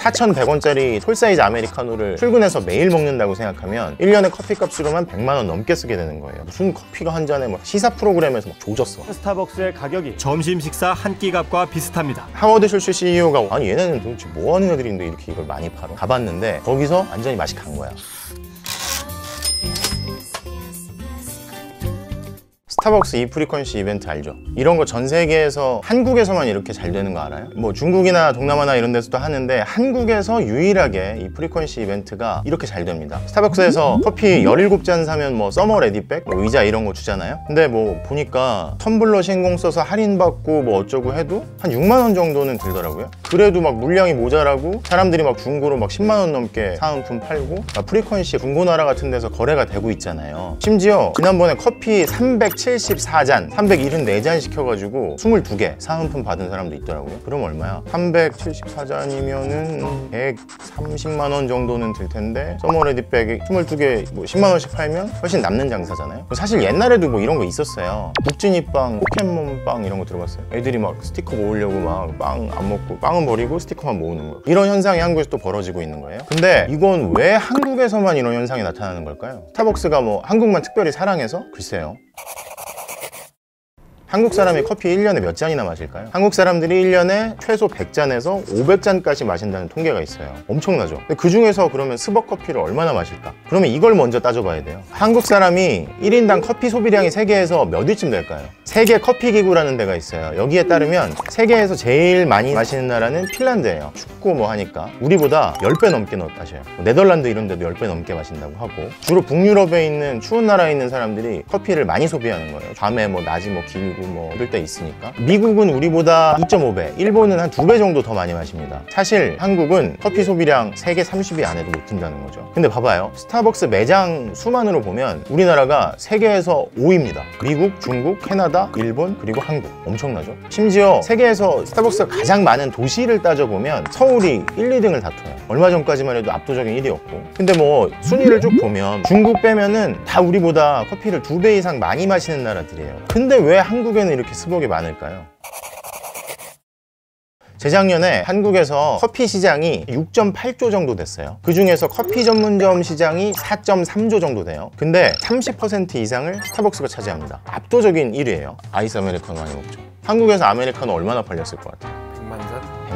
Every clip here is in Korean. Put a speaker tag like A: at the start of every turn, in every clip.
A: 4,100원짜리 tall 사이즈 아메리카노를 출근해서 매일 먹는다고 생각하면 1년에 커피값으로만 100만 원 넘게 쓰게 되는 거예요. 무슨 커피가 한 잔에 막 시사 프로그램에서 막 조졌어.
B: 스타벅스의 가격이 점심 식사 한 끼 값과 비슷합니다.
A: 하워드 슐츠 CEO가 아니 얘네는 도대체 뭐 하는 애들인데 이렇게 이걸 많이 팔아? 가봤는데 거기서 완전히 맛이 간 거야 스타벅스 이 frequency 이벤트 알죠? 이런 거 전 세계에서 한국에서만 이렇게 잘 되는 거 알아요? 뭐 중국이나 동남아나 이런 데서도 하는데 한국에서 유일하게 이 frequency 이벤트가 이렇게 잘 됩니다 스타벅스에서 커피 17잔 사면 뭐 summer ready bag, 뭐 의자 이런 거 주잖아요 근데 뭐 보니까 텀블러 신공 써서 할인받고 뭐 어쩌고 해도 한 6만 원 정도는 들더라고요 그래도 막 물량이 모자라고 사람들이 막 중고로 막 10만 원 넘게 사은품 팔고 막 frequency 중고나라 같은 데서 거래가 되고 있잖아요 심지어 지난번에 커피 374잔, 374잔 시켜가지고 22개 사은품 받은 사람도 있더라고요. 그럼 얼마야? 374잔이면은 130만 원 정도는 들 텐데 summer ready bag이 22개 뭐 10만 원씩 팔면 훨씬 남는 장사잖아요. 사실 옛날에도 뭐 이런 거 있었어요. 국찐이빵, 포켓몬빵 이런 거 들어봤어요. 애들이 막 스티커 모으려고 막 빵 안 먹고 빵은 버리고 스티커만 모으는 거. 이런 현상이 한국에서 또 벌어지고 있는 거예요. 근데 이건 왜 한국에서만 이런 현상이 나타나는 걸까요? 스타벅스가 뭐 한국만 특별히 사랑해서? 글쎄요. 한국 사람이 커피 1년에 몇 잔이나 마실까요? 한국 사람들이 1년에 최소 100잔에서 500잔까지 마신다는 통계가 있어요. 엄청나죠? 근데 그 중에서 그러면 스벅 커피를 얼마나 마실까? 그러면 이걸 먼저 따져봐야 돼요. 한국 사람이 1인당 커피 소비량이 세계에서 몇 위쯤 될까요? 세계 커피 기구라는 데가 있어요. 여기에 따르면 세계에서 제일 많이 마시는 나라는 핀란드예요. 춥고 뭐 하니까 우리보다 10배 넘게 넣 마셔요. 뭐 네덜란드 이런 데도 10배 넘게 마신다고 하고 주로 북유럽에 있는 추운 나라에 있는 사람들이 커피를 많이 소비하는 거예요. 밤에 뭐 낮이 뭐 길고 뭐 이럴 때 있으니까 미국은 우리보다 2.5배 일본은 한두배 정도 더 많이 마십니다 사실 한국은 커피 소비량 세계 30위 안에도 못 든다는 거죠 근데 봐봐요 스타벅스 매장 수만으로 보면 우리나라가 세계에서 5위입니다 미국, 중국, 캐나다, 일본 그리고 한국. 엄청나죠? 심지어 세계에서 스타벅스가 가장 많은 도시를 따져보면 서울이 1, 2등을 다퉈요. 얼마 전까지만 해도 압도적인 1위였고. 근데 뭐 순위를 쭉 보면 중국 빼면은 다 우리보다 커피를 두 배 이상 많이 마시는 나라들이에요. 근데 왜 한국에는 이렇게 스벅이 많을까요? 재작년에 한국에서 커피 시장이 6.8조 정도 됐어요. 그 중에서 커피 전문점 시장이 4.3조 정도 돼요. 근데 30% 이상을 스타벅스가 차지합니다. 압도적인 1위예요. 아이스 아메리카노 많이 먹죠. 한국에서 아메리카노 얼마나 팔렸을 것 같아요?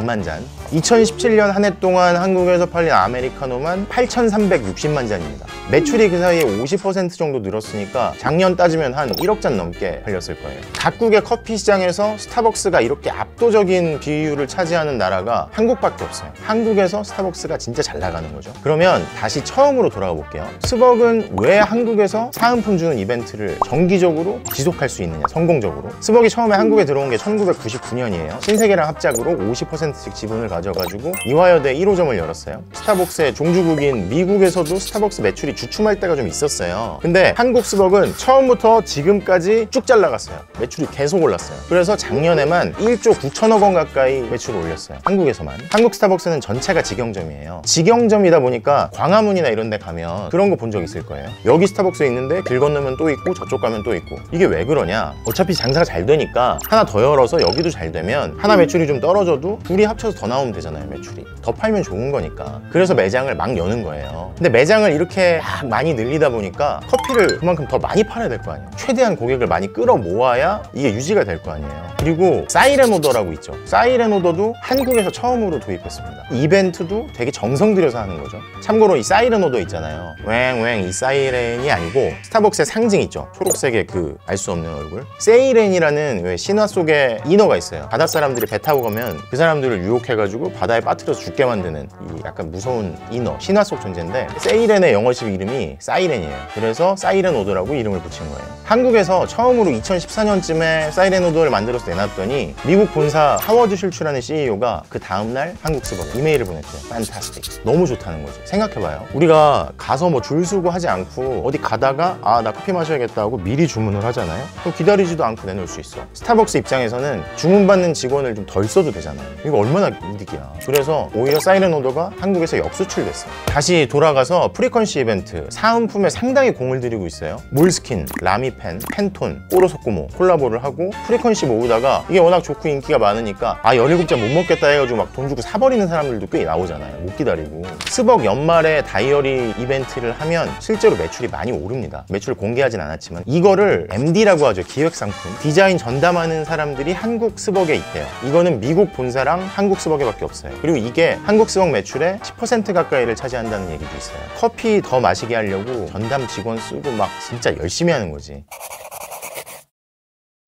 B: 100만 잔?
A: 100만 잔 2017년 한 해 동안 한국에서 팔린 아메리카노만 8,360만 잔입니다. 매출이 그 사이에 50% 정도 늘었으니까 작년 따지면 한 1억 잔 넘게 팔렸을 거예요. 각국의 커피 시장에서 스타벅스가 이렇게 압도적인 비율을 차지하는 나라가 한국밖에 없어요. 한국에서 스타벅스가 진짜 잘 나가는 거죠. 그러면 다시 처음으로 돌아가 볼게요. 스벅은 왜 한국에서 사은품 주는 이벤트를 정기적으로 지속할 수 있느냐 성공적으로? 스벅이 처음에 한국에 들어온 게 1999년이에요. 신세계랑 합작으로 50%씩 지분을 가져가지고 이화여대 1호점을 열었어요. 스타벅스의 종주국인 미국에서도 스타벅스 매출이 주춤할 때가 좀 있었어요. 근데 한국 스벅은 처음부터 지금까지 쭉 잘 나갔어요. 매출이 계속 올랐어요. 그래서 작년에만 1조 9천억 원 가까이 매출을 올렸어요. 한국에서만. 한국 스타벅스는 전체가 직영점이에요. 직영점이다 보니까 광화문이나 이런 데 가면 그런 거 본 적 있을 거예요. 여기 스타벅스 있는데 길 건너면 또 있고 저쪽 가면 또 있고. 이게 왜 그러냐? 어차피 장사가 잘 되니까 하나 더 열어서 여기도 잘 되면 하나 매출이 좀 떨어져도 둘이 합쳐서 더 나오면 되잖아요 매출이. 더 팔면 좋은 거니까. 그래서 매장을 막 여는 거예요. 근데 매장을 이렇게 막 많이 늘리다 보니까 커피를 그만큼 더 많이 팔아야 될 거 아니에요. 최대한 고객을 많이 끌어 모아야 이게 유지가 될 거 아니에요. 그리고 사이렌 오더라고 있죠. 사이렌 오더도 한국에서 처음으로 도입했습니다. 이벤트도 되게 정성 들여서 하는 거죠. 참고로 이 사이렌 오더 있잖아요. 웽웽 이 사이렌이 아니고 스타벅스의 상징 있죠. 초록색의 그 알 수 없는 얼굴. 세이렌이라는 왜 신화 속에 인어가 있어요. 바다 사람들이 배 타고 가면 그 사람들을 유혹해가지고 바다에 빠뜨려서 죽게 만드는 이 약간 무서운 인어 신화 속 존재인데 세이렌의 영어식 이름이 사이렌이에요. 그래서 사이렌 오더라고 이름을 붙인 거예요. 한국에서 처음으로 2014년쯤에 사이렌 오더를 만들어서 내놨더니 미국 본사 하워드 슐츠라는 CEO가 그 다음날 한국 스벅에 이메일을 보냈대요. fantastic 너무 좋다는 거지. 생각해봐요. 우리가 가서 뭐 줄 서고 하지 않고 어디 가다가 아 나 커피 마셔야겠다 하고 미리 주문을 하잖아요. 그럼 기다리지도 않고 내놓을 수 있어. 스타벅스 입장에서는 주문받는 직원을 좀 덜 써도 되잖아요. 이거 얼마나 이득이야. 그래서 오히려 사이렌 오더가 한국에서 역수출됐어요. 다시 돌아가서 frequency 이벤트 사은품에 상당히 공을 들이고 있어요. 몰스킨, 라미펜, 팬톤, 꼬르소꼬모 콜라보를 하고 frequency 모으다가 이게 워낙 좋고 인기가 많으니까 아 17잔 못 먹겠다 해가지고 막 돈 주고 사버리는 사람들도 꽤 나오잖아요. 못 기다리고. 스벅 연말에 다이어리 이벤트를 하면 실제로 매출이 많이 오릅니다. 매출 공개하진 않았지만 이거를 MD라고 하죠. 기획상품. 디자인 전담하는 사람들이 한국 스벅에 있대요. 이거는 미국 본사랑 한국 스벅에 밖에 없어요. 그리고 이게 한국 스벅 매출의 10% 가까이를 차지한다는 얘기도 있어요. 커피 더 마시게 하려고 전담 직원 쓰고 막 진짜 열심히 하는 거지.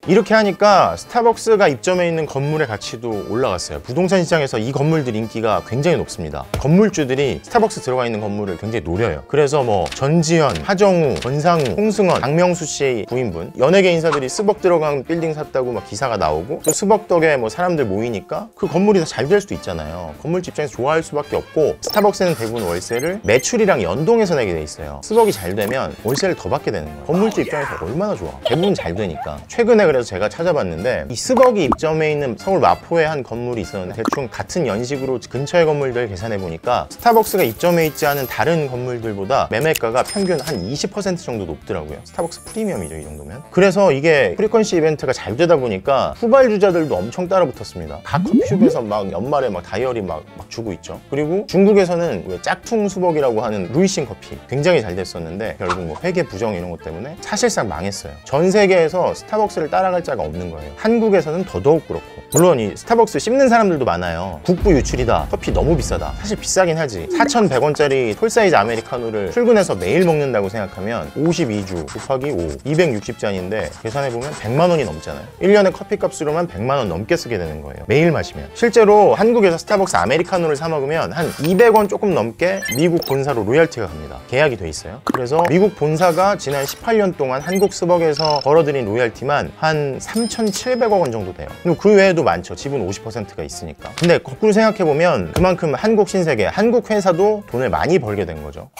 A: 이렇게 하니까 스타벅스가 입점해 있는 건물의 가치도 올라갔어요. 부동산 시장에서 이 건물들 인기가 굉장히 높습니다. 건물주들이 스타벅스 들어가 있는 건물을 굉장히 노려요. 그래서 뭐 전지현, 하정우, 권상우, 홍승헌, 박명수 씨의 부인분, 연예계 인사들이 스벅 들어간 빌딩 샀다고 막 기사가 나오고 또 스벅 덕에 뭐 사람들 모이니까 그 건물이 더 잘 될 수도 있잖아요. 건물주 입장에서 좋아할 수밖에 없고 스타벅스는 대부분 월세를 매출이랑 연동해서 내게 돼 있어요. 스벅이 잘 되면 월세를 더 받게 되는 거예요. 건물주 입장에서 얼마나 좋아. 대부분 잘 되니까. 최근에 그래서 제가 찾아봤는데 이 스벅이 입점해 있는 서울 마포에 한 건물이 있었는데 대충 같은 연식으로 근처의 건물들 계산해 보니까 스타벅스가 입점해 있지 않은 다른 건물들보다 매매가가 평균 한 20% 정도 높더라고요. 스타벅스 프리미엄이죠 이 정도면. 그래서 이게 frequency 이벤트가 잘 되다 보니까 후발주자들도 엄청 따라붙었습니다. 각 커피숍에서 막 연말에 막 다이어리 막, 막 주고 있죠. 그리고 중국에서는 왜 짝퉁 스벅이라고 하는 루이싱 커피 굉장히 잘 됐었는데 결국 뭐 회계 부정 이런 것 때문에 사실상 망했어요. 전 세계에서 스타벅스를 따라갈 자가 없는 거예요. 한국에서는 더더욱 그렇고 물론 이 스타벅스 씹는 사람들도 많아요. 국부 유출이다. 커피 너무 비싸다. 사실 비싸긴 하지. 4,100원짜리 tall사이즈 아메리카노를 출근해서 매일 먹는다고 생각하면 52주 곱하기 5, 260잔인데 계산해보면 100만 원이 넘잖아요. 1년에 커피 값으로만 100만 원 넘게 쓰게 되는 거예요. 매일 마시면. 실제로 한국에서 스타벅스 아메리카노를 사 먹으면 한 200원 조금 넘게 미국 본사로 로열티가 갑니다. 계약이 돼 있어요. 그래서 미국 본사가 지난 18년 동안 한국 스벅에서 벌어들인 로열티만 한 3,700억 원 정도 돼요. 그 외에도 많죠. 지분 50%가 있으니까. 근데 거꾸로 생각해보면 그만큼 한국 신세계, 한국 회사도 돈을 많이 벌게 된 거죠.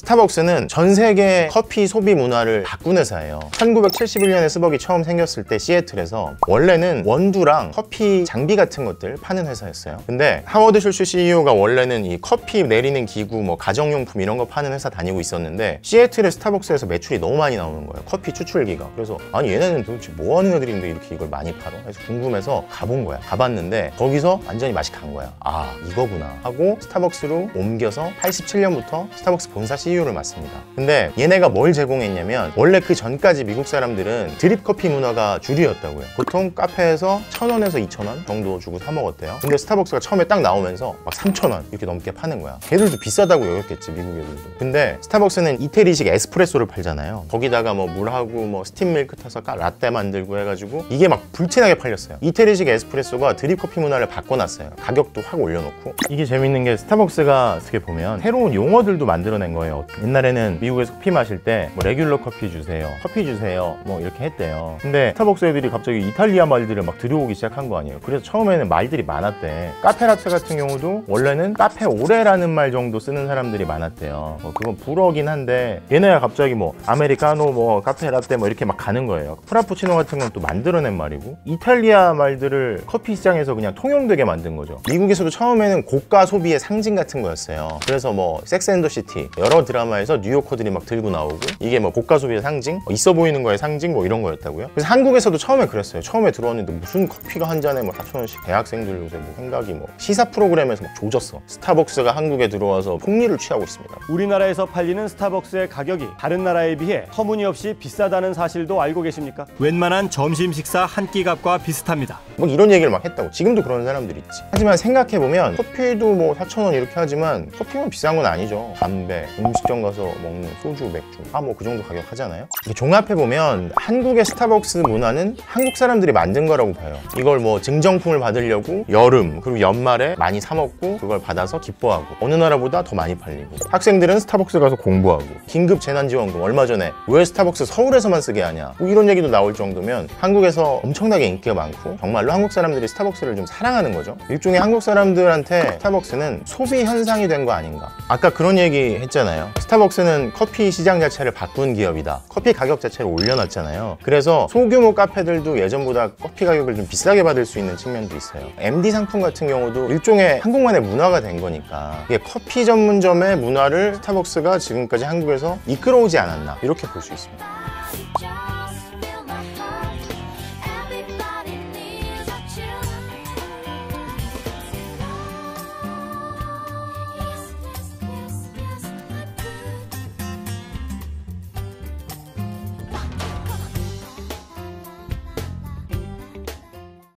A: 스타벅스는 전 세계 커피 소비 문화를 바꾼 회사예요. 1971년에 스벅이 처음 생겼을 때 시애틀에서 원래는 원두랑 커피 장비 같은 것들 파는 회사였어요. 근데 하워드 슐츠 CEO가 원래는 이 커피 내리는 기구, 뭐 가정용품 이런 거 파는 회사 다니고 있었는데 시애틀의 스타벅스에서 매출이 너무 많이 나오는 거예요. 커피 추출기가. 그래서 아니 얘네는 도대체 뭐 하는 애들인데 이렇게 이걸 많이 팔어? 그래서 궁금해서 가본 거야. 가봤는데 거기서 완전히 맛이 간 거야. 아 이거구나 하고 스타벅스로 옮겨서 87년부터 스타벅스 본사 CEO를 맡습니다. 근데 얘네가 뭘 제공했냐면 원래 그 전까지 미국 사람들은 드립 커피 문화가 주류였다고요. 보통 카페에서 1,000원에서 2,000원 정도 주고 사 먹었대요. 근데 스타벅스가 처음에 딱 나오면서 막 3,000원 이렇게 넘게 파는 거야. 걔들도 비싸다고 여겼겠지 미국 애들도. 근데 스타벅스는 이태리식 에스프레소를 팔잖아요. 거기다가 뭐 물하고 뭐 스팀 밀크 타서 까- 라떼 만들고 해가지고 이게 막 불티나게 팔렸어요. 이태리식 에스프레소가 드립 커피 문화를 바꿔놨어요. 가격도 확 올려놓고 이게 재밌는 게 스타벅스가 어떻게 보면 새로운 용어들도 만들어낸 거예요. 옛날에는 미국에서 커피 마실 때 뭐 레귤러 커피 주세요, 커피 주세요, 뭐 이렇게 했대요. 근데 스타벅스 애들이 갑자기 이탈리아 말들을 막 들여오기 시작한 거 아니에요. 그래서 처음에는 말들이 많았대. 카페라떼 같은 경우도 원래는 카페 오레라는 말 정도 쓰는 사람들이 많았대요. 뭐 그건 불어긴 한데 얘네가 갑자기 뭐 아메리카노, 뭐 카페라떼 뭐 이렇게 막 가는 거예요. 프라푸치노 같은 건 또 만들어낸 말이고 이탈리아 말들을 커피 시장에서 그냥 통용되게 만든 거죠. 미국에서도 처음에는 고가 소비의 상징 같은 거였어요. 그래서 뭐 Sex and the City 여러 드라마에서 뉴요커들이 막 들고 나오고 이게 뭐 고가 소비의 상징, 뭐 있어 보이는 거의 상징 뭐 이런 거였다고요. 그래서 한국에서도 처음에 그랬어요. 처음에 들어왔는데 무슨 커피가 한 잔에 뭐 4천 원씩 대학생들 요새 뭐 생각이 뭐 시사 프로그램에서 막 조졌어. 스타벅스가 한국에 들어와서 폭리를 취하고 있습니다.
B: 우리나라에서 팔리는 스타벅스의 가격이 다른 나라에 비해 터무니없이 비싸다는 사실도 알고 계십니까? 웬만한 점심 식사 한 끼 값과 비슷합니다.
A: 뭐 이런 얘기를 막 했다고 지금도 그런 사람들 있지 하지만 생각해보면 커피도 뭐 4,000원 이렇게 하지만 커피만 비싼 건 아니죠 담배 음식 점 가서 먹는 소주 맥주. 아 뭐 그 정도 가격 하잖아요? 종합해보면 한국의 스타벅스 문화는 한국 사람들이 만든 거라고 봐요. 이걸 뭐 증정품을 받으려고 여름 그리고 연말에 많이 사 먹고 그걸 받아서 기뻐하고 어느 나라보다 더 많이 팔리고. 학생들은 스타벅스 가서 공부하고. 긴급 재난지원금 얼마 전에 왜 스타벅스 서울에서만 쓰게 하냐? 뭐 이런 얘기도 나올 정도면 한국에서 엄청나게 인기가 많고 정말로 한국 사람들이 스타벅스를 좀 사랑하는 거죠. 일종의 한국 사람들한테 스타벅스는 소비 현상이 된 거 아닌가? 아까 그런 얘기 했잖아요 스타벅스는 커피 시장 자체를 바꾼 기업이다. 커피 가격 자체를 올려놨잖아요. 그래서 소규모 카페들도 예전보다 커피 가격을 좀 비싸게 받을 수 있는 측면도 있어요. MD 상품 같은 경우도 일종의 한국만의 문화가 된 거니까 이게 커피 전문점의 문화를 스타벅스가 지금까지 한국에서 이끌어오지 않았나 이렇게 볼 수 있습니다.